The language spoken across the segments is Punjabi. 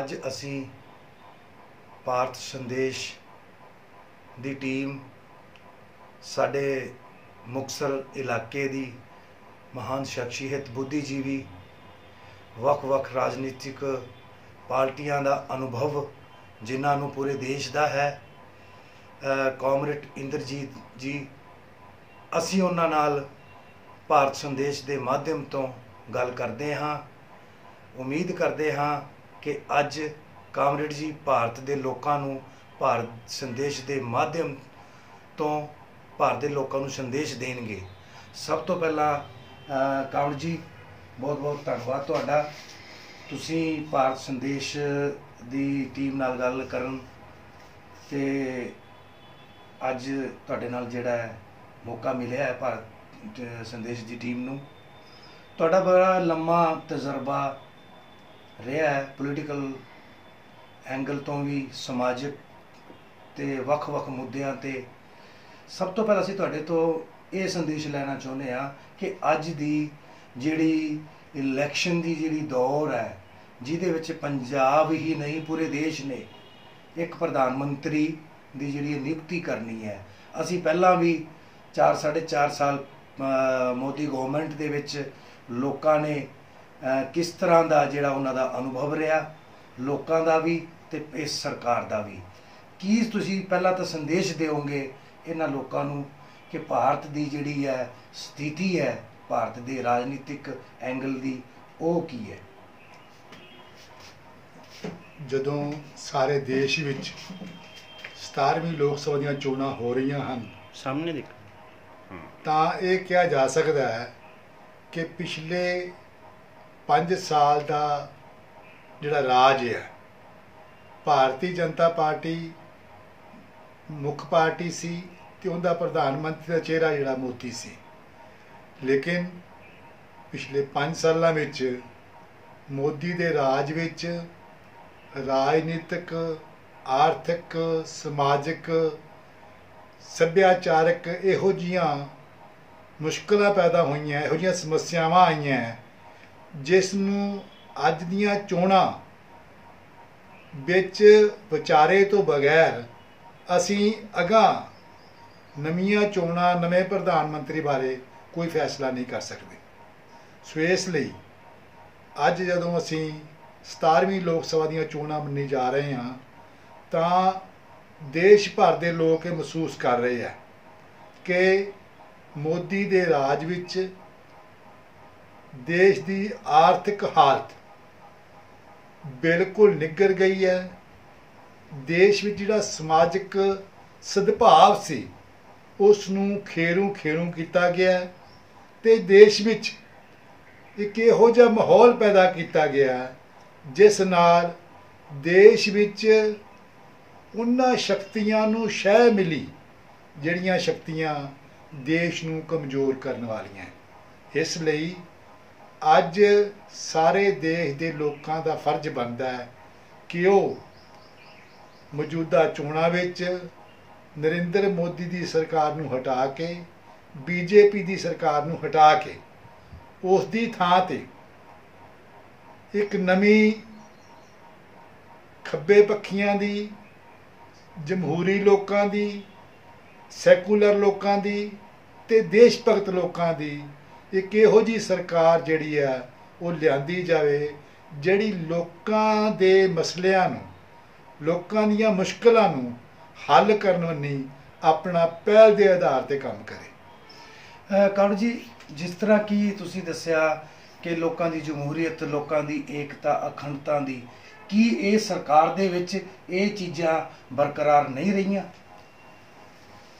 ਅੱਜ ਅਸੀਂ ਭਾਰਤ ਸੰਦੇਸ਼ ਦੀ ਟੀਮ ਸਾਡੇ ਮੁਕਤਸਰ ਇਲਾਕੇ ਦੀ ਮਹਾਨ ਸ਼ਖਸੀਅਤ ਬੁੱਧੀਜੀਵੀ ਵੱਖ-ਵੱਖ ਰਾਜਨੀਤਿਕ ਪਾਰਟੀਆਂ ਦਾ ਅਨੁਭਵ ਜਿਨ੍ਹਾਂ ਨੂੰ ਪੂਰੇ ਦੇਸ਼ ਦਾ ਹੈ ਅ, ਕਾਮਰੇਡ ਇੰਦਰਜੀਤ ਜੀ ਅਸੀਂ ਉਹਨਾਂ ਨਾਲ ਭਾਰਤ ਸੰਦੇਸ਼ ਦੇ ਮਾਧਿਅਮ ਤੋਂ ਗੱਲ ਕਰਦੇ ਹਾਂ ਉਮੀਦ ਕਰਦੇ ਹਾਂ ਕਿ ਅੱਜ ਕਾਮਰੇਡ ਜੀ ਭਾਰਤ ਦੇ ਲੋਕਾਂ ਨੂੰ, ਭਾਰਤ ਸੰਦੇਸ਼ ਦੇ ਮਾਧਿਅਮ ਤੋਂ ਭਾਰਤ ਦੇ ਲੋਕਾਂ ਨੂੰ ਸੰਦੇਸ਼ ਦੇਣਗੇ। ਸਭ ਤੋਂ ਪਹਿਲਾਂ ਕਾਮਰੇਡ ਜੀ ਬਹੁਤ ਬਹੁਤ ਧੰਨਵਾਦ ਤੁਹਾਡਾ। ਤੁਸੀਂ ਭਾਰਤ ਸੰਦੇਸ਼ ਦੀ ਟੀਮ ਨਾਲ ਗੱਲ ਕਰਨ ਤੇ ਅੱਜ ਤੁਹਾਡੇ ਨਾਲ ਜਿਹੜਾ ਹੈ, ਮੌਕਾ ਮਿਲਿਆ ਹੈ ਭਾਰਤ ਸੰਦੇਸ਼ ਦੀ ਟੀਮ ਨੂੰ। ਤੁਹਾਡਾ ਬੜਾ ਲੰਮਾ ਤਜਰਬਾ ਰਿਹਾ ਹੈ ਪੋਲੀਟੀਕਲ ਐਂਗਲ ਤੋਂ ਵੀ ਸਮਾਜਿਕ ਤੇ ਵੱਖ-ਵੱਖ ਮੁੱਦਿਆਂ ਤੇ। ਸਭ ਤੋਂ ਪਹਿਲਾਂ ਅਸੀਂ ਤੁਹਾਡੇ ਤੋਂ ਇਹ ਸੰਦੇਸ਼ ਲੈਣਾ ਚਾਹੁੰਦੇ ਆ ਕਿ ਅੱਜ ਦੀ ਜਿਹੜੀ ਇਲੈਕਸ਼ਨ ਦੀ ਜਿਹੜੀ ਦੌਰ ਹੈ, ਜਿਹਦੇ ਵਿੱਚ ਪੰਜਾਬ ਹੀ ਨਹੀਂ, ਪੂਰੇ ਦੇਸ਼ ਨੇ ਇੱਕ ਪ੍ਰਧਾਨ ਮੰਤਰੀ ਦੀ ਜਿਹੜੀ ਨਿਯੁਕਤੀ ਕਰਨੀ ਹੈ। ਅਸੀਂ ਪਹਿਲਾਂ ਵੀ 4 4.5 ਸਾਲ ਮੋਦੀ ਗਵਰਨਮੈਂਟ ਦੇ ਵਿੱਚ ਲੋਕਾਂ ਨੇ ਕਿਸ ਤਰ੍ਹਾਂ ਦਾ ਜਿਹੜਾ ਉਹਨਾਂ ਦਾ ਅਨੁਭਵ ਰਿਹਾ ਲੋਕਾਂ ਦਾ ਵੀ ਤੇ ਇਸ ਸਰਕਾਰ ਦਾ ਵੀ। ਕੀ ਤੁਸੀਂ ਪਹਿਲਾਂ ਤਾਂ ਸੰਦੇਸ਼ ਦਿਓਗੇ ਇਹਨਾਂ ਲੋਕਾਂ ਨੂੰ ਕਿ ਭਾਰਤ ਦੀ ਜਿਹੜੀ ਹੈ ਸਥਿਤੀ ਹੈ ਭਾਰਤ ਦੇ ਰਾਜਨੀਤਿਕ ਐਂਗਲ ਦੀ ਉਹ ਕੀ ਹੈ? ਜਦੋਂ ਸਾਰੇ ਦੇਸ਼ ਵਿੱਚ 17ਵੀਂ ਲੋਕ ਸਭਾ ਦੀਆਂ ਚੋਣਾਂ ਹੋ ਰਹੀਆਂ ਹਨ ਸਾਹਮਣੇ ਦੇਖ। ਤਾਂ ਇਹ ਕਿਹਾ ਜਾ ਸਕਦਾ ਹੈ ਕਿ ਪਿਛਲੇ 5 ਸਾਲ ਦਾ ਜਿਹੜਾ ਰਾਜ ਹੈ, ਭਾਰਤੀ ਜਨਤਾ ਪਾਰਟੀ ਮੁੱਖ ਪਾਰਟੀ ਸੀ ਤੇ ਉਹਦਾ ਪ੍ਰਧਾਨ ਮੰਤਰੀ ਦਾ ਚਿਹਰਾ ਜਿਹੜਾ ਮੋਦੀ ਸੀ। ਲੇਕਿਨ ਪਿਛਲੇ 5 ਸਾਲਾਂ ਵਿੱਚ ਮੋਦੀ ਦੇ ਰਾਜ ਵਿੱਚ ਰਾਜਨੀਤਿਕ, ਆਰਥਿਕ, ਸਮਾਜਿਕ, ਸੱਭਿਆਚਾਰਕ ਇਹੋ ਜੀਆਂ ਮੁਸ਼ਕਲਾਂ ਪੈਦਾ ਹੋਈਆਂ, ਇਹੋ ਜੀਆਂ ਸਮੱਸਿਆਵਾਂ ਆਈਆਂ। ਜਿਸ ਨੂੰ ਅੱਜ ਦੀਆਂ ਚੋਣਾਂ ਵਿੱਚ ਵਿਚਾਰੇ ਤੋਂ ਬਗੈਰ ਅਸੀਂ ਅਗਾ ਨਵੀਆਂ ਚੋਣਾਂ, ਨਵੇਂ ਪ੍ਰਧਾਨ ਮੰਤਰੀ ਬਾਰੇ ਕੋਈ ਫੈਸਲਾ ਨਹੀਂ ਕਰ ਸਕਦੇ। ਸੋ ਇਸ ਲਈ ਅੱਜ ਜਦੋਂ ਅਸੀਂ 17ਵੀਂ ਲੋਕ ਸਭਾ ਦੀਆਂ ਚੋਣਾਂ ਮੰਨੀ ਜਾ ਰਹੇ ਹਾਂ, ਤਾਂ ਦੇਸ਼ ਭਰ ਦੇ ਲੋਕ ਇਹ ਮਹਿਸੂਸ ਕਰ ਰਹੇ ਆ ਕਿ ਮੋਦੀ ਦੇ ਰਾਜ ਵਿੱਚ ਦੇਸ਼ ਦੀ ਆਰਥਿਕ ਹਾਲਤ ਬਿਲਕੁਲ ਨਿੱਗਰ ਗਈ ਹੈ। ਦੇਸ਼ ਵਿੱਚ ਜਿਹੜਾ ਸਮਾਜਿਕ ਸਦਭਾਵ ਸੀ ਉਸ ਨੂੰ ਖੇਰੂ ਖੇਰੂ ਕੀਤਾ ਗਿਆ ਹੈ ਤੇ ਦੇਸ਼ ਵਿੱਚ ਇੱਕ ਇਹੋ ਜਿਹਾ ਮਾਹੌਲ ਪੈਦਾ ਕੀਤਾ ਗਿਆ ਜਿਸ ਨਾਲ ਦੇਸ਼ ਵਿੱਚ ਉਹਨਾਂ ਸ਼ਕਤੀਆਂ ਨੂੰ ਸ਼ਹਿ ਮਿਲੀ, ਜਿਹੜੀਆਂ ਸ਼ਕਤੀਆਂ ਦੇਸ਼ ਨੂੰ ਕਮਜ਼ੋਰ ਕਰਨ ਵਾਲੀਆਂ ਇਸ ਲਈ ਅੱਜ ਸਾਰੇ ਦੇਸ਼ ਦੇ ਲੋਕਾਂ ਦਾ ਫਰਜ਼ ਬਣਦਾ ਹੈ ਕਿ ਉਹ ਮੌਜੂਦਾ ਚੋਣਾਂ ਵਿੱਚ ਨਰਿੰਦਰ ਮੋਦੀ ਦੀ ਸਰਕਾਰ ਨੂੰ ਹਟਾ ਕੇ, ਬੀਜੇਪੀ ਦੀ ਸਰਕਾਰ ਨੂੰ ਹਟਾ ਕੇ, ਉਸ ਦੀ ਥਾਂ ਤੇ ਇੱਕ ਨਵੀਂ ਖੱਬੇ ਪੱਖੀਆਂ ਦੀ, ਜਮਹੂਰੀ ਲੋਕਾਂ ਦੀ, ਸੈਕੂਲਰ ਲੋਕਾਂ ਦੀ ਤੇ ਦੇਸ਼ ਭਗਤ ਲੋਕਾਂ ਦੀ ਇੱਕ ਇਹੋ ਜੀ ਸਰਕਾਰ ਜਿਹੜੀ ਆ ਉਹ ਲਿਆਂਦੀ ਜਾਵੇ ਜਿਹੜੀ ਲੋਕਾਂ ਦੇ ਮਸਲਿਆਂ ਨੂੰ ਲੋਕਾਂ ਦੀਆਂ ਮੁਸ਼ਕਲਾਂ ਨੂੰ ਹੱਲ ਕਰਨ ਵੰਨੀ ਆਪਣਾ ਪਹਿਲ ਦੇ ਆਧਾਰ ਤੇ ਕੰਮ ਕਰੇ। ਕਾਣੂ ਜੀ ਜਿਸ ਤਰ੍ਹਾਂ ਕਿ ਤੁਸੀਂ ਦੱਸਿਆ ਕਿ ਲੋਕਾਂ ਦੀ ਜਮਹੂਰੀਅਤ ਲੋਕਾਂ ਦੀ ਏਕਤਾ ਅਖੰਡਤਾ ਦੀ ਕੀ ਇਹ ਸਰਕਾਰ ਦੇ ਵਿੱਚ ਇਹ ਚੀਜ਼ਾਂ ਬਰਕਰਾਰ ਨਹੀਂ ਰਹੀਆਂ?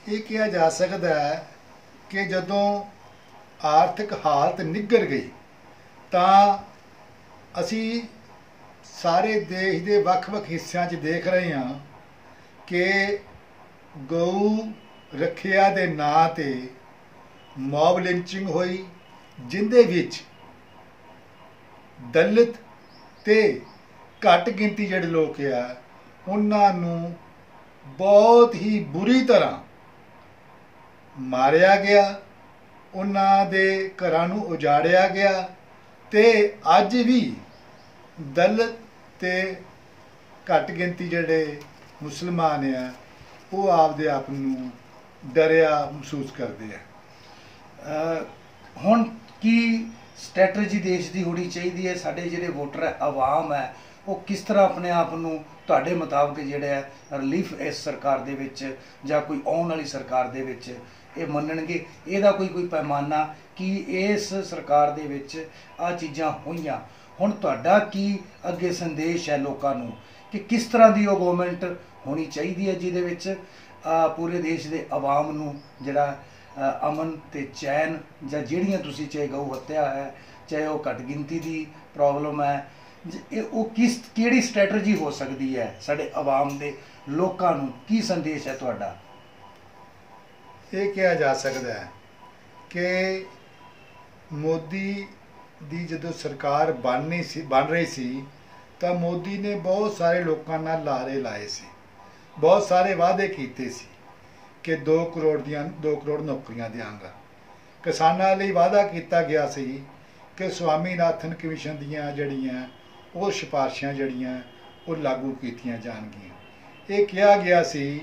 ਇਹ ਕਿਹਾ ਜਾ ਸਕਦਾ ਹੈ ਕਿ ਜਦੋਂ ਆਰਥਿਕ ਹਾਲਤ ਨਿੱਗਰ ਗਈ, ਤਾਂ ਅਸੀਂ ਸਾਰੇ ਦੇਸ਼ ਦੇ ਵੱਖ-ਵੱਖ ਹਿੱਸਿਆਂ 'ਚ ਦੇਖ ਰਹੇ ਹਾਂ ਕਿ ਗਊ ਰੱਖਿਆ ਦੇ ਨਾਂ ਤੇ ਮੌਬ ਲਿੰਚਿੰਗ ਹੋਈ, ਜਿੰਦੇ ਵਿੱਚ ਦਲਿਤ ਤੇ ਘੱਟ ਗਿਣਤੀ ਜਿਹੜੇ ਲੋਕ ਆ, ਉਹਨਾਂ ਨੂੰ ਬਹੁਤ ਹੀ ਬੁਰੀ ਤਰ੍ਹਾਂ ਮਾਰਿਆ ਗਿਆ। ਉਹਨਾਂ ਦੇ ਘਰਾਂ ਨੂੰ ਉਜਾੜਿਆ ਗਿਆ ਤੇ ਅੱਜ ਵੀ ਦਲਿਤ ਤੇ ਘੱਟ ਗਿਣਤੀ ਜਿਹੜੇ ਮੁਸਲਮਾਨ ਆ, ਉਹ ਆਪਦੇ ਆਪ ਨੂੰ ਡਰਿਆ ਮਹਿਸੂਸ ਕਰਦੇ ਆ। ਹੁਣ ਕੀ ਸਟ੍ਰੈਟਜੀ ਦੇਸ਼ ਦੀ ਹੋਣੀ ਚਾਹੀਦੀ ਹੈ? ਸਾਡੇ ਜਿਹੜੇ ਵੋਟਰ ਹੈ, ਆਵਾਮ ਹੈ, ਉਹ ਕਿਸ ਤਰ੍ਹਾਂ ਆਪਣੇ ਆਪ ਨੂੰ ਤੁਹਾਡੇ ਮੁਤਾਬਕ ਜਿਹੜਾ ਹੈ ਰਿਲੀਫ ਇਸ ਸਰਕਾਰ ਦੇ ਵਿੱਚ ਜਾਂ ਕੋਈ ਆਉਣ ਵਾਲੀ ਸਰਕਾਰ ਦੇ ਵਿੱਚ ਇਹ ਮੰਨਣਗੇ। ਇਹਦਾ ਕੋਈ ਕੋਈ ਪੈਮਾਨਾ ਕਿ ਇਸ ਸਰਕਾਰ ਦੇ ਵਿੱਚ ਆ ਚੀਜ਼ਾਂ ਹੋਈਆਂ। ਹੁਣ ਤੁਹਾਡਾ ਕੀ ਅੱਗੇ ਸੰਦੇਸ਼ ਹੈ ਲੋਕਾਂ ਨੂੰ ਕਿ ਕਿਸ ਤਰ੍ਹਾਂ ਦੀ ਉਹ ਗਵਰਨਮੈਂਟ ਹੋਣੀ ਚਾਹੀਦੀ ਹੈ ਜਿਹਦੇ ਵਿੱਚ ਪੂਰੇ ਦੇਸ਼ ਦੇ ਆਵਾਮ ਨੂੰ ਜਿਹੜਾ ਅਮਨ ਤੇ ਚੈਨ ਜਾਂ ਜਿਹੜੀਆਂ ਤੁਸੀਂ ਚਾਹੇ ਗਊ ਹੱਤਿਆ ਹੈ, ਚਾਹੇ ਉਹ ਘੱਟ ਗਿਣਤੀ ਦੀ ਪ੍ਰੋਬਲਮ ਹੈ ਇਹ ਉਹ ਕਿਸ, ਕਿਹੜੀ ਸਟ੍ਰੈਟਜੀ ਹੋ ਸਕਦੀ ਹੈ ਸਾਡੇ ਆਵਾਮ ਦੇ ਲੋਕਾਂ ਨੂੰ? ਕੀ ਸੰਦੇਸ਼ ਹੈ ਤੁਹਾਡਾ? ਇਹ ਕਿਹਾ ਜਾ ਸਕਦਾ ਹੈ ਕਿ ਮੋਦੀ ਦੀ ਜਦੋਂ ਸਰਕਾਰ ਬਣਨੀ ਸੀ, ਬਣ ਰਹੀ ਸੀ, ਤਾਂ ਮੋਦੀ ਨੇ ਬਹੁਤ ਸਾਰੇ ਲੋਕਾਂ ਨਾਲ ਲਾਰੇ ਲਾਏ ਸੀ। ਬਹੁਤ ਸਾਰੇ ਵਾਅਦੇ ਕੀਤੇ ਸੀ ਕਿ 2 ਕਰੋੜ ਦੀਆਂ 2 ਕਰੋੜ ਨੌਕਰੀਆਂ ਦਿਆਂਗਾ ਕਿਸਾਨਾਂ ਲਈ ਵਾਅਦਾ ਕੀਤਾ ਗਿਆ ਸੀ ਕਿ ਸਵਾਮੀਨਾਥਨ ਕਮਿਸ਼ਨ ਦੀਆਂ ਜਿਹੜੀਆਂ, ਉਹ ਸਿਫਾਰਸ਼ਾਂ ਜਿਹੜੀਆਂ, ਉਹ ਲਾਗੂ ਕੀਤੀਆਂ ਜਾਣਗੀਆਂ। ਇਹ ਕਿਹਾ ਗਿਆ ਸੀ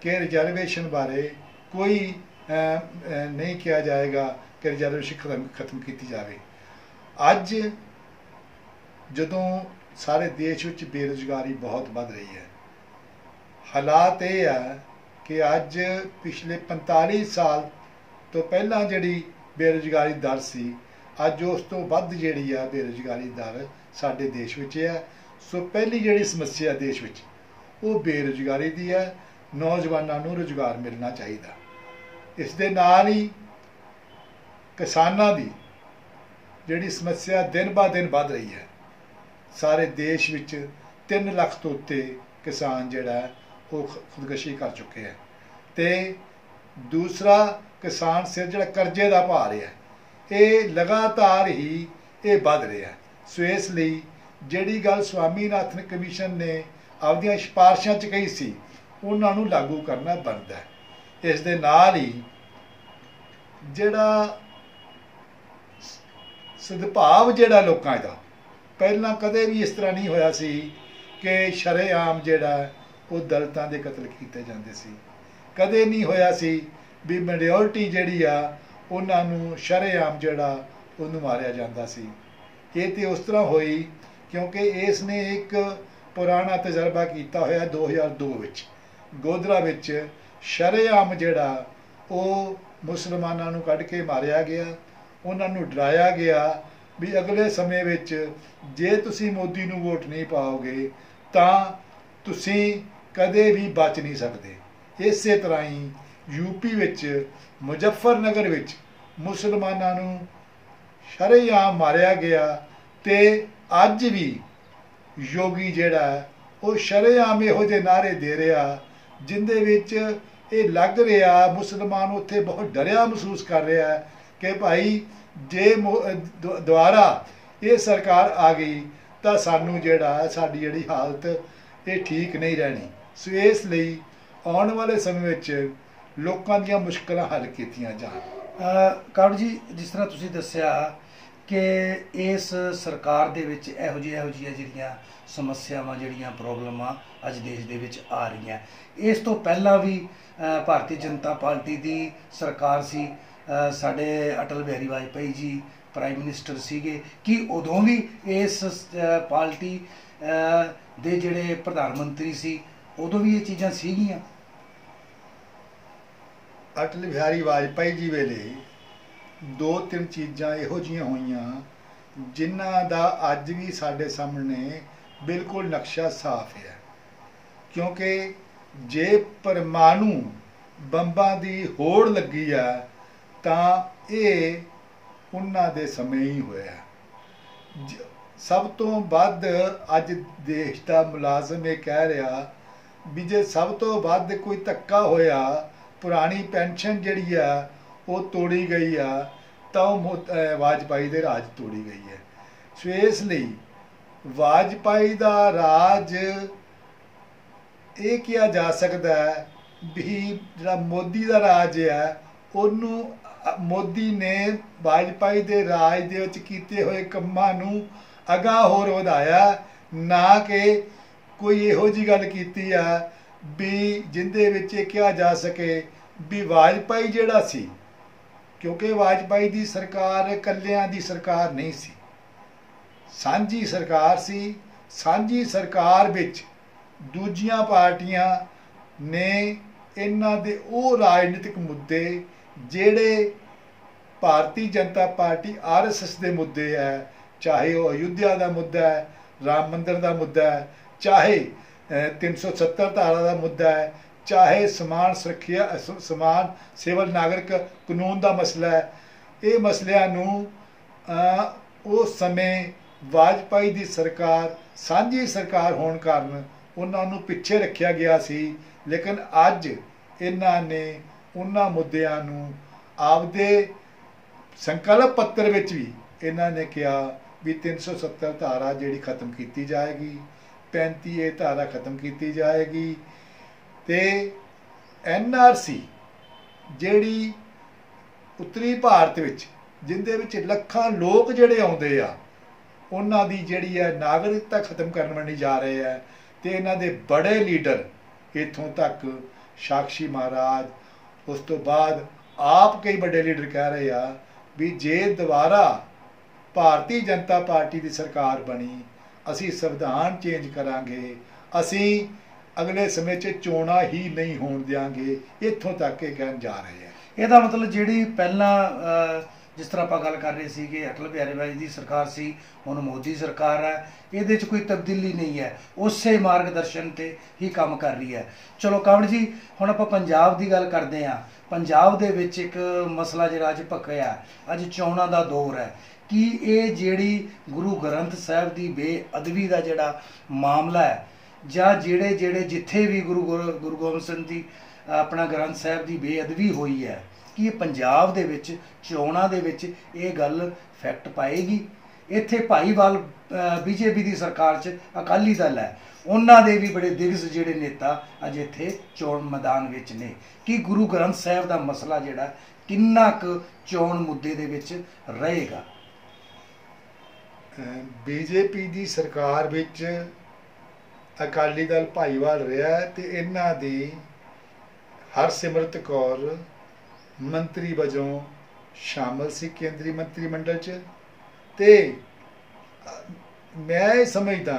ਕਿ ਰਿਜ਼ਰਵੇਸ਼ਨ ਬਾਰੇ ਕੋਈ ਨਹੀਂ ਕਿਹਾ ਜਾਏਗਾ ਕਿ ਰਿਜ਼ਰਵੇਸ਼ਨ ਖਤਮ ਖਤਮ ਕੀਤੀ ਜਾਵੇ। ਅੱਜ ਜਦੋਂ ਸਾਰੇ ਦੇਸ਼ ਵਿੱਚ ਬੇਰੁਜ਼ਗਾਰੀ ਬਹੁਤ ਵੱਧ ਰਹੀ ਹੈ, ਹਾਲਾਤ ਇਹ ਹੈ ਕਿ ਅੱਜ ਪਿਛਲੇ 45 ਸਾਲ ਤੋਂ ਪਹਿਲਾਂ ਜਿਹੜੀ ਬੇਰੁਜ਼ਗਾਰੀ ਦਰ ਸੀ, ਅੱਜ ਉਸ ਤੋਂ ਵੱਧ ਜਿਹੜੀ ਆ ਬੇਰੁਜ਼ਗਾਰੀ ਦਰ ਸਾਡੇ ਦੇਸ਼ ਵਿੱਚ ਹੈ ਸੋ ਪਹਿਲੀ ਜਿਹੜੀ ਸਮੱਸਿਆ ਦੇਸ਼ ਵਿੱਚ, ਉਹ ਬੇਰੁਜ਼ਗਾਰੀ ਦੀ ਹੈ। ਨੌਜਵਾਨਾਂ ਨੂੰ ਰੁਜ਼ਗਾਰ ਮਿਲਣਾ ਚਾਹੀਦਾ। ਇਸ ਦੇ ਨਾਲ ਹੀ ਕਿਸਾਨਾਂ ਦੀ ਜਿਹੜੀ ਸਮੱਸਿਆ ਦਿਨ ਬਾ ਦਿਨ ਵੱਧ ਰਹੀ ਹੈ। ਸਾਰੇ ਦੇਸ਼ ਵਿੱਚ 3 ਲੱਖ ਤੋਂ ਉੱਤੇ ਕਿਸਾਨ ਜਿਹੜਾ ਉਹ ਖ- ਖੁਦਕੁਸ਼ੀ ਕਰ ਚੁੱਕੇ ਹੈ। ਤੇ ਦੂਸਰਾ ਕਿਸਾਨ ਸਿਰ ਜਿਹੜਾ ਕਰਜ਼ੇ ਦਾ ਭਾਰ ਹੈ, ਇਹ ਲਗਾਤਾਰ ਹੀ ਇਹ ਵੱਧ ਰਿਹਾ ਸੋ ਇਸ ਲਈ ਜਿਹੜੀ ਗੱਲ ਸਵਾਮੀਨਾਥਨ ਕਮਿਸ਼ਨ ਨੇ ਆਪਦੀਆਂ ਸਿਫਾਰਸ਼ਾਂ 'ਚ ਕਹੀ ਸੀ, ਉਹਨਾਂ ਨੂੰ ਲਾਗੂ ਕਰਨਾ ਬਣਦਾ ਹੈ। ਇਸ ਦੇ ਨਾਲ ਹੀ ਜਿਹੜਾ ਸਦਭਾਵ ਜਿਹੜਾ ਲੋਕਾਂ ਦਾ, ਪਹਿਲਾਂ ਕਦੇ ਵੀ ਇਸ ਤਰ੍ਹਾਂ ਨਹੀਂ ਹੋਇਆ ਸੀ ਕਿ ਸ਼ਰੇਆਮ ਜਿਹੜਾ ਉਹ ਦਲਤਾਂ ਦੇ ਕਤਲ ਕੀਤੇ ਜਾਂਦੇ ਸੀ। ਕਦੇ ਨਹੀਂ ਹੋਇਆ ਸੀ ਵੀ ਮੈਜੋਰਟੀ ਜਿਹੜੀ ਆ, ਉਹਨਾਂ ਨੂੰ ਸ਼ਰੇਆਮ ਜਿਹੜਾ ਉਹਨੂੰ ਮਾਰਿਆ ਜਾਂਦਾ ਸੀ। ਇਹ ਤੇ ਉਸ ਤਰ੍ਹਾਂ ਹੋਈ ਕਿਉਂਕਿ ਇਸ ਨੇ ਇੱਕ ਪੁਰਾਣਾ ਤਜਰਬਾ ਕੀਤਾ ਹੋਇਆ 2002 ਵਿੱਚ। ਗੋਧਰਾ ਵਿੱਚ ਸ਼ਰੇਆਮ ਜਿਹੜਾ ਉਹ ਮੁਸਲਮਾਨਾਂ ਨੂੰ ਕੱਢ ਕੇ ਮਾਰਿਆ ਗਿਆ, ਉਹਨਾਂ ਨੂੰ ਡਰਾਇਆ ਗਿਆ ਵੀ ਅਗਲੇ ਸਮੇਂ ਵਿੱਚ ਜੇ ਤੁਸੀਂ ਮੋਦੀ ਨੂੰ ਵੋਟ ਨਹੀਂ ਪਾਓਗੇ, ਤਾਂ ਤੁਸੀਂ ਕਦੇ ਵੀ ਬਚ ਨਹੀਂ ਸਕਦੇ। ਇਸੇ ਤਰ੍ਹਾਂ ਹੀ ਯੂਪੀ ਵਿੱਚ, ਮੁਜ਼ੱਫਰਨਗਰ ਵਿੱਚ ਮੁਸਲਮਾਨਾਂ ਨੂੰ ਸ਼ਰੇਆਮ ਮਾਰਿਆ ਗਿਆ ਤੇ ਅੱਜ ਵੀ ਯੋਗੀ ਜਿਹੜਾ, ਉਹ ਸ਼ਰੇਆਮ ਇਹੋ ਜਿਹੇ ਨਾਰੇ ਦੇ ਰਿਹਾ ਜਿੰਦੇ ਵਿੱਚ ਇਹ ਲੱਗ ਰਿਹਾ, ਮੁਸਲਮਾਨ ਉੱਥੇ ਬਹੁਤ ਡਰਿਆ ਮਹਿਸੂਸ ਕਰ ਰਿਹਾ ਹੈ ਕਿ ਭਾਈ ਜੇ ਮੋ- ਦੁ- ਦੁਬਾਰਾ ਇਹ ਸਰਕਾਰ ਆ ਗਈ ਤਾਂ ਸਾਨੂੰ ਜਿਹੜਾ ਸਾਡੀ ਜਿਹੜੀ ਹਾਲਤ ਇਹ ਠੀਕ ਨਹੀਂ ਰਹਿਣੀ। ਸੋ ਇਸ ਲਈ ਆਉਣ ਵਾਲੇ ਸਮੇਂ ਵਿੱਚ ਲੋਕਾਂ ਦੀਆਂ ਮੁਸ਼ਕਲਾਂ ਹੱਲ ਕੀਤੀਆਂ ਜਾਣ। ਕਾਰਡ ਜੀ, ਜਿਸ ਤਰ੍ਹਾਂ ਤੁਸੀਂ ਦੱਸਿਆ ਕਿ ਇਸ ਸਰਕਾਰ ਦੇ ਵਿੱਚ ਇਹੋ ਜਿਹੀ ਇਹੋ ਜਿਹੀਆਂ ਜਿਹੜੀਆਂ ਸਮੱਸਿਆਵਾਂ, ਜਿਹੜੀਆਂ ਪ੍ਰੋਬਲਮਾਂ ਅੱਜ ਦੇਸ਼ ਦੇ ਵਿੱਚ ਆ ਰਹੀਆਂ। ਇਸ ਤੋਂ ਪਹਿਲਾਂ ਵੀ ਭਾਰਤੀ ਜਨਤਾ ਪਾਰਟੀ ਦੀ ਸਰਕਾਰ ਸੀ। ਸਾਡੇ ਅਟਲ ਬਿਹਾਰੀ ਵਾਜਪਾਈ ਜੀ ਪ੍ਰਾਈਮ ਮਿਨਿਸਟਰ ਸੀਗੇ। ਕਿ ਉਦੋਂ ਵੀ ਇਸ ਪਾਰਟੀ ਦੇ ਜਿਹੜੇ ਪ੍ਰਧਾਨ ਮੰਤਰੀ ਸੀ, ਉਦੋਂ ਵੀ ਇਹ ਚੀਜ਼ਾਂ ਸੀਗੀਆਂ? ਅਟਲ ਬਿਹਾਰੀ ਵਾਜਪਾਈ ਜੀ ਵੇਲੇ ਦੋ ਤਿੰਨ ਚੀਜ਼ਾਂ ਇਹੋ ਜੀਆਂ ਹੋਈਆਂ, ਜਿਨ੍ਹਾਂ ਦਾ ਅੱਜ ਵੀ ਸਾਡੇ ਸਾਹਮਣੇ ਬਿਲਕੁਲ ਨਕਸ਼ਾ ਸਾਫ਼ ਹੈ। ਕਿਉਂਕਿ ਜੇ ਪਰਮਾਣੂ ਬੰਬਾਂ ਦੀ ਹੋੜ ਲੱਗੀ ਆ, ਤਾਂ ਇਹ ਉਹਨਾਂ ਦੇ ਸਮੇਂ ਹੀ ਹੋਇਆ। ਜ- ਸਭ ਤੋਂ ਵੱਧ ਅੱਜ ਦੇਸ਼ ਦਾ ਮੁਲਾਜ਼ਮ ਇਹ ਕਹਿ ਰਿਹਾ ਵੀ ਜੇ ਸਭ ਤੋਂ ਵੱਧ ਕੋਈ ਧੱਕਾ ਹੋਇਆ, ਪੁਰਾਣੀ ਪੈਨਸ਼ਨ ਜਿਹੜੀ ਆ ਉਹ ਤੋੜੀ ਗਈ ਆ, ਤਾਂ ਉਹ ਮੋ- ਵਾਜਪਾਈ ਦੇ ਰਾਜ ਤੋੜੀ ਗਈ ਹੈ। ਸੋ ਇਸ ਲਈ ਵਾਜਪਾਈ ਦਾ ਰਾਜ ਇਹ ਕਿਹਾ ਜਾ ਸਕਦਾ ਹੈ ਵੀ ਜਿਹੜਾ ਮੋਦੀ ਦਾ ਰਾਜ ਹੈ, ਉਹਨੂੰ ਮੋਦੀ ਨੇ ਵਾਜਪਾਈ ਦੇ ਰਾਜ ਦੇ ਵਿੱਚ ਕੀਤੇ ਹੋਏ ਕੰਮਾਂ ਨੂੰ ਅਗਾਂਹ ਹੋਰ ਵਧਾਇਆ, ਨਾ ਕਿ ਕੋਈ ਇਹੋ ਜੀ ਗੱਲ ਕੀਤੀ ਆ ਵੀ ਜਿੰਦੇ ਵਿੱਚ ਇਹ ਕਿਹਾ ਜਾ ਸਕੇ ਵੀ ਵਾਜਪਾਈ ਜਿਹੜਾ ਸੀ ਕਿਉਂਕਿ ਵਾਜਪਾਈ ਦੀ ਸਰਕਾਰ ਇਕੱਲਿਆਂ ਦੀ ਸਰਕਾਰ ਨਹੀਂ ਸੀ। ਸਾਂਝੀ ਸਰਕਾਰ ਸੀ। ਸਾਂਝੀ ਸਰਕਾਰ ਵਿੱਚ ਦੂਜੀਆਂ ਪਾਰਟੀਆਂ ਨੇ ਇਹਨਾਂ ਦੇ ਉਹ ਰਾਜਨੀਤਿਕ ਮੁੱਦੇ ਜਿਹੜੇ ਭਾਰਤੀ ਜਨਤਾ ਪਾਰਟੀ ਆਰਐਸਐਸ ਦੇ ਮੁੱਦੇ ਹੈ ਚਾਹੇ ਉਹ ਅਯੁੱਧਿਆ ਦਾ ਮੁੱਦਾ ਹੈ ਰਾਮ ਮੰਦਿਰ ਦਾ ਮੁੱਦਾ ਹੈ ਚਾਹੇ ਅਹ, 370 ਧਾਰਾ ਦਾ ਮੁੱਦਾ ਹੈ ਚਾਹੇ ਸਮਾਨ ਸੁਰੱਖਿਆ ਸਮਾਨ ਸਿਵਲ ਨਾਗਰਿਕ ਕਾਨੂੰਨ ਦਾ ਮਸਲਾ ਹੈ। ਇਹ ਮਸਲਿਆਂ ਨੂੰ ਉਸ ਸਮੇਂ ਵਾਜਪਾਈ ਦੀ ਸਰਕਾਰ, ਸਾਂਝੀ ਸਰਕਾਰ ਹੋਣ ਕਾਰਨ ਉਹਨਾਂ ਨੂੰ ਪਿੱਛੇ ਰੱਖਿਆ ਗਿਆ ਸੀ। ਲੇਕਿਨ ਅੱਜ ਇਹਨਾਂ ਨੇ ਉਹਨਾਂ ਮੁੱਦਿਆਂ ਨੂੰ ਆਪਦੇ ਸੰਕਲਪ ਪੱਤਰ ਵਿੱਚ ਵੀ ਇਹਨਾਂ ਨੇ ਕਿਹਾ ਵੀ 370 ਧਾਰਾ ਜਿਹੜੀ ਖਤਮ ਕੀਤੀ ਜਾਏਗੀ 35 ਇਹ ਧਾਰਾ ਖਤਮ ਕੀਤੀ ਜਾਏਗੀ। ਤੇ ਸੀ ਜਿਹੜੀ ਉੱਤਰੀ ਭਾਰਤ ਵਿੱਚ, ਜਿੰਦੇ ਵਿੱਚ ਲੱਖਾਂ ਲੋਕ ਜਿਹੜੇ ਆਉਂਦੇ ਆ, ਉਹਨਾਂ ਦੀ ਜਿਹੜੀ ਹੈ ਨਾਗਰਿਕਤਾ ਖਤਮ ਕਰਨ ਬਣੀ ਜਾ ਰਹੇ ਹੈ ਤੇ ਇਹਨਾਂ ਦੇ ਬੜੇ ਲੀਡਰ ਇਥੋਂ ਤੱਕ, ਸਾਕਸ਼ੀ ਮਹਾਰਾਜ, ਉਸ ਤੋਂ ਬਾਅਦ ਆਪ ਕਈ ਵੱਡੇ ਲੀਡਰ ਕਹਿ ਰਹੇ ਆ ਵੀ ਜੇ ਦੁਬਾਰਾ ਭਾਰਤੀ ਜਨਤਾ ਪਾਰਟੀ ਦੀ ਸਰਕਾਰ ਬਣੀ, ਅਸੀਂ ਸੰਵਿਧਾਨ ਚੇਂਜ ਕਰਾਂਗੇ, ਅਸੀਂ ਅਗਲੇ ਸਮੇਂ 'ਚ ਚੋਣਾਂ ਹੀ ਨਹੀਂ ਹੋਣ ਦਿਆਂਗੇ, ਇੱਥੋਂ ਤੱਕ ਇਹ ਕਹਿਣ ਜਾ ਰਹੇ ਆ। ਇਹਦਾ ਮਤਲਬ ਜਿਹੜੀ ਪਹਿਲਾਂ ਜਿਸ ਤਰ੍ਹਾਂ ਆਪਾਂ ਗੱਲ ਕਰ ਰਹੇ ਸੀ ਕਿ ਅਟਲ ਬਿਹਾਰੀ ਵਾਜਪੇਈ ਦੀ ਸਰਕਾਰ ਸੀ, ਹੁਣ ਮੋਦੀ ਸਰਕਾਰ ਹੈ, ਇਹਦੇ 'ਚ ਕੋਈ ਤਬਦੀਲੀ ਨਹੀਂ ਹੈ। ਉਸੇ ਮਾਰਗਦਰਸ਼ਨ ਤੇ ਹੀ ਕੰਮ ਕਰ ਰਹੀ ਹੈ। ਚਲੋ ਕਾਵੜ ਜੀ, ਹੁਣ ਆਪਾਂ ਪੰਜਾਬ ਦੀ ਗੱਲ ਕਰਦੇ ਹਾਂ। ਪੰਜਾਬ ਦੇ ਵਿੱਚ ਇੱਕ ਮਸਲਾ ਜਿਹੜਾ ਅੱਜ ਭਖਿਆ, ਅੱਜ ਚੋਣਾਂ ਦਾ ਦੌਰ ਹੈ। ਕਿ ਇਹ ਜਿਹੜੀ ਗੁਰੂ ਗ੍ਰੰਥ ਸਾਹਿਬ ਦੀ ਬੇਅਦਬੀ ਦਾ ਜਿਹੜਾ ਮਾਮਲਾ ਹੈ ਜਾਂ ਜਿਹੜੇ ਜਿਹੜੇ ਜਿੱਥੇ ਵੀ ਗੁਰੂ ਗੁਰੂ ਗੁਰੂ ਗੋਬਿੰਦ ਸਿੰਘ ਦੀ, ਆਪਣਾ ਗ੍ਰੰਥ ਸਾਹਿਬ ਦੀ ਬੇਅਦਬੀ ਹੋਈ ਹੈ, ਕਿ ਇਹ ਪੰਜਾਬ ਦੇ ਵਿੱਚ, ਚੋਣਾਂ ਦੇ ਵਿੱਚ ਇਹ ਗੱਲ ਫੈਕਟ ਪਾਏਗੀ? ਇੱਥੇ ਭਾਈਵਾਲ ਬੀਜੇਪੀ ਦੀ ਸਰਕਾਰ 'ਚ ਅਕਾਲੀ ਦਲ ਹੈ। ਉਹਨਾਂ ਦੇ ਵੀ ਬੜੇ ਦਿਗਜ ਜਿਹੜੇ ਨੇਤਾ ਅੱਜ ਇੱਥੇ ਚੋਣ ਮੈਦਾਨ ਵਿੱਚ ਨੇ। ਕਿ ਗੁਰੂ ਗ੍ਰੰਥ ਸਾਹਿਬ ਦਾ ਮਸਲਾ ਜਿਹੜਾ ਕਿੰਨਾ ਕੁ ਚੋਣ ਮੁੱਦੇ ਦੇ ਵਿੱਚ ਰਹੇਗਾ? ਬੀਜੇਪੀ ਦੀ ਸਰਕਾਰ ਵਿੱਚ ਅਕਾਲੀ ਦਲ ਭਾਈਵਾਲ ਰਿਹਾ ਹੈ ਤੇ ਇਹਨਾਂ ਦੀ ਹਰਸਿਮਰਤ ਕੌਰ ਮੰਤਰੀ ਵਜੋਂ ਸ਼ਾਮਲ ਸੀ ਕੇਂਦਰੀ ਮੰਤਰੀ ਮੰਡਲ 'ਚ ਤੇ ਮੈਂ ਇਹ ਸਮਝਦਾ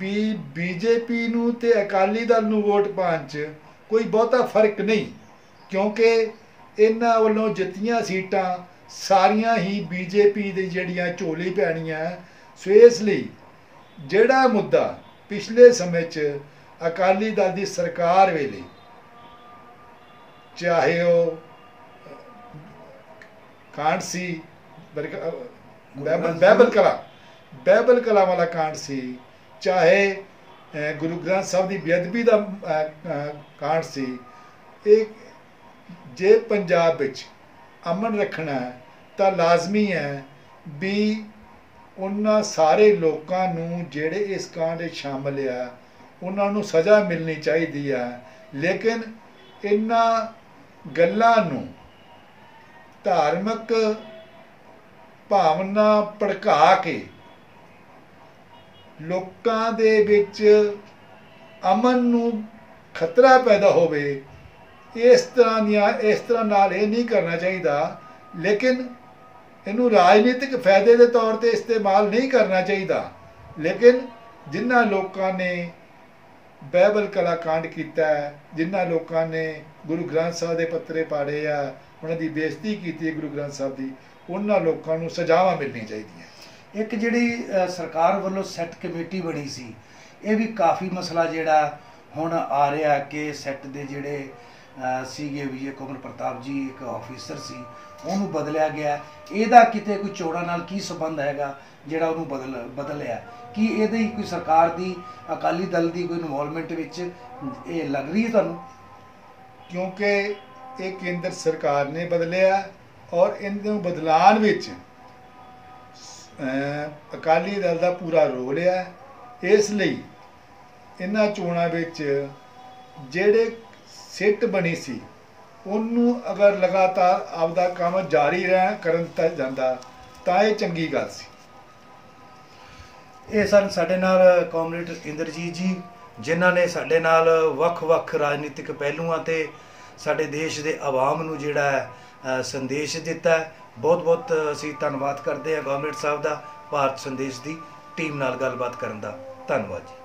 ਵੀ ਬੀਜੇਪੀ ਨੂੰ ਤੇ ਅਕਾਲੀ ਦਲ ਨੂੰ ਵੋਟ ਪਾਉਣ 'ਚ ਕੋਈ ਬਹੁਤਾ ਫ਼ਰਕ ਨਹੀਂ, ਕਿਉਂਕਿ ਇਹਨਾਂ ਵੱਲੋਂ ਜਿੱਤੀਆਂ ਸੀਟਾਂ ਸਾਰੀਆਂ ਹੀ ਬੀਜੇਪੀ ਦੀ ਜਿਹੜੀਆਂ ਝੋਲੀ ਪੈਣੀਆਂ ਸੋ ਇਸ ਲਈ। ਜਿਹੜਾ ਮੁੱਦਾ ਪਿਛਲੇ ਸਮੇਂ 'ਚ ਅਕਾਲੀ ਦਲ ਦੀ ਸਰਕਾਰ ਵੇਲੇ ਚਾਹੇ ਉਹ ਕਾਂਡ ਸੀ ਬੈਬਲ ਕਲਾ ਬੈਬਲ ਕਲਾ ਵਾਲਾ ਕਾਂਡ ਸੀ ਚਾਹੇ ਗੁਰੂ ਗ੍ਰੰਥ ਸਾਹਿਬ ਦੀ ਬੇਅਦਬੀ ਦਾ ਕਾਂਡ ਸੀ ਇਹ ਜੇ ਪੰਜਾਬ ਵਿੱਚ ਅਮਨ ਰੱਖਣਾ ਤਾਂ ਲਾਜ਼ਮੀ ਹੈ ਵੀ ਉਹਨਾਂ ਸਾਰੇ ਲੋਕਾਂ ਨੂੰ ਜਿਹੜੇ ਇਸ ਕਾਂਡ ਵਿੱਚ ਸ਼ਾਮਲ ਆ, ਉਹਨਾਂ ਨੂੰ ਸਜ਼ਾ ਮਿਲਣੀ ਚਾਹੀਦੀ ਆ। ਲੇਕਿਨ ਇਹਨਾਂ ਗੱਲਾਂ ਨੂੰ ਧਾਰਮਿਕ ਭਾਵਨਾ ਭੜਕਾ ਕੇ ਲੋਕਾਂ ਦੇ ਵਿੱਚ ਅਮਨ ਨੂੰ ਖਤਰਾ ਪੈਦਾ ਹੋਵੇ, ਇਸ ਤਰ੍ਹਾਂ ਦੀਆਂ ਇਸ ਤਰ੍ਹਾਂ ਨਾਲ ਇਹ ਨਹੀਂ ਕਰਨਾ ਚਾਹੀਦਾ। ਲੇਕਿਨ ਇਹਨੂੰ ਰਾਜਨੀਤਿਕ ਫਾਇਦੇ ਦੇ ਤੌਰ ਤੇ ਇਸਤੇਮਾਲ ਨਹੀਂ ਕਰਨਾ ਚਾਹੀਦਾ। ਲੇਕਿਨ ਜਿਨ੍ਹਾਂ ਲੋਕਾਂ ਨੇ ਬਾਈਬਲ ਕਲਾਕਾਂਡ ਕੀਤਾ ਜਿਨ੍ਹਾਂ ਲੋਕਾਂ ਨੇ ਗੁਰੂ ਗ੍ਰੰਥ ਸਾਹਿਬ ਦੇ ਪੱਤਰੇ ਪਾੜੇ ਆ, ਉਹਨਾਂ ਦੀ ਬੇਇੱਜ਼ਤੀ ਕੀਤੀ ਗੁਰੂ ਗ੍ਰੰਥ ਸਾਹਿਬ ਦੀ, ਉਹਨਾਂ ਲੋਕਾਂ ਨੂੰ ਸਜ਼ਾਵਾਂ ਮਿਲਣੀਆਂ ਚਾਹੀਦੀਆਂ। ਇੱਕ ਜਿਹੜੀ ਸਰਕਾਰ ਵੱਲੋਂ ਸੈੱਟ ਕਮੇਟੀ ਬਣੀ ਸੀ, ਇਹ ਵੀ ਕਾਫੀ ਮਸਲਾ ਜਿਹੜਾ ਹੁਣ ਆ ਰਿਹਾ ਕਿ ਸੈੱਟ ਦੇ ਜਿਹੜੇ ਸੀਗੇ ਵੀ ਵਿਜੇ ਕੁਮਾਰ ਪ੍ਰਤਾਪ ਜੀ, ਇੱਕ ਆਫੀਸਰ ਸੀ। ਉਹਨੂੰ ਬਦਲਿਆ ਗਿਆ। ਇਹਦਾ ਕਿਤੇ ਕੋਈ ਚੋਣਾਂ ਨਾਲ ਕੀ ਸੰਬੰਧ ਹੈਗਾ ਜਿਹੜਾ ਉਹਨੂੰ ਬਦਲ, ਬਦਲਿਆ? ਕੀ ਇਹਦੇ ਹੀ ਕੋਈ ਸਰਕਾਰ ਦੀ, ਅਕਾਲੀ ਦਲ ਦੀ ਕੋਈ ਇਨਵੋਲਵਮੈਂਟ ਵਿੱਚ ਇਹ ਲੱਗ ਰਹੀ ਹੈ ਤੁਹਾਨੂੰ? ਕਿਉਂਕਿ ਇਹ ਕੇਂਦਰ ਸਰਕਾਰ ਨੇ ਬਦਲਿਆ ਔਰ ਇਹਨਾਂ ਬਦਲਾਨ ਵਿੱਚ ਅਕਾਲੀ ਦਲ ਦਾ ਪੂਰਾ ਰੋਲ ਹੈ ਇਸ ਲਈ ਇਹਨਾਂ ਚੋਣਾਂ ਵਿੱਚ ਜਿਹੜੇ ਸਿੱਟ ਬਣੀ ਸੀ। ਉਹਨੂੰ ਅਗਰ ਲਗਾਤਾਰ ਆਪਦਾ ਕੰਮ ਜਾਰੀ ਰਹਿ ਕਰਨ ਤਾ ਜਾਂਦਾ, ਤਾਂ ਇਹ ਚੰਗੀ ਗੱਲ ਸੀ। ਇਹ ਸਨ ਸਾਡੇ ਨਾਲ ਕਾਮਰੇਡ ਇੰਦਰਜੀਤ ਜੀ, ਜਿਨ੍ਹਾਂ ਨੇ ਸਾਡੇ ਨਾਲ ਵੱਖ-ਵੱਖ ਰਾਜਨੀਤਿਕ ਪਹਿਲੂਆਂ ਤੇ ਸਾਡੇ ਦੇਸ਼ ਦੇ ਆਵਾਮ ਨੂੰ ਜਿਹੜਾ ਹੈ ਸੰਦੇਸ਼ ਦਿੱਤਾ ਬਹੁਤ-ਬਹੁਤ ਅਸੀਂ ਧੰਨਵਾਦ ਕਰਦੇ ਹਾਂ ਗਵਰਨਮੈਂਟ ਸਾਹਿਬ ਦਾ ਭਾਰਤ ਸੰਦੇਸ਼ ਦੀ ਟੀਮ ਨਾਲ ਗੱਲਬਾਤ ਕਰਨ ਦਾ। ਧੰਨਵਾਦ ਜੀ।